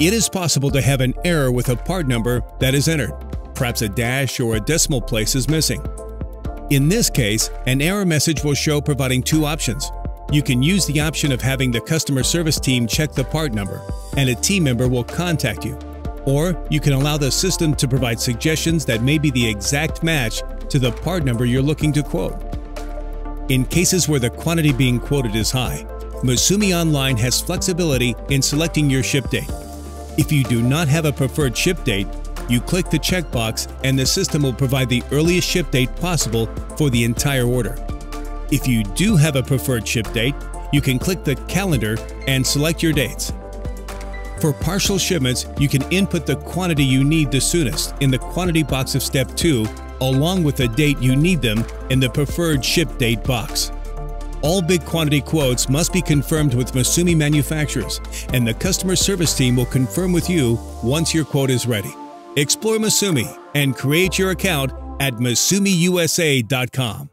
It is possible to have an error with a part number that is entered. Perhaps a dash or a decimal place is missing. In this case, an error message will show providing two options. You can use the option of having the customer service team check the part number, and a team member will contact you. Or you can allow the system to provide suggestions that may be the exact match to the part number you're looking to quote. In cases where the quantity being quoted is high, MISUMI Online has flexibility in selecting your ship date. If you do not have a preferred ship date, you click the checkbox and the system will provide the earliest ship date possible for the entire order. If you do have a preferred ship date, you can click the calendar and select your dates. For partial shipments, you can input the quantity you need the soonest in the quantity box of step 2 along with the date you need them in the preferred ship date box. All big quantity quotes must be confirmed with MISUMI manufacturers, and the customer service team will confirm with you once your quote is ready. Explore MISUMI and create your account at misumiusa.com.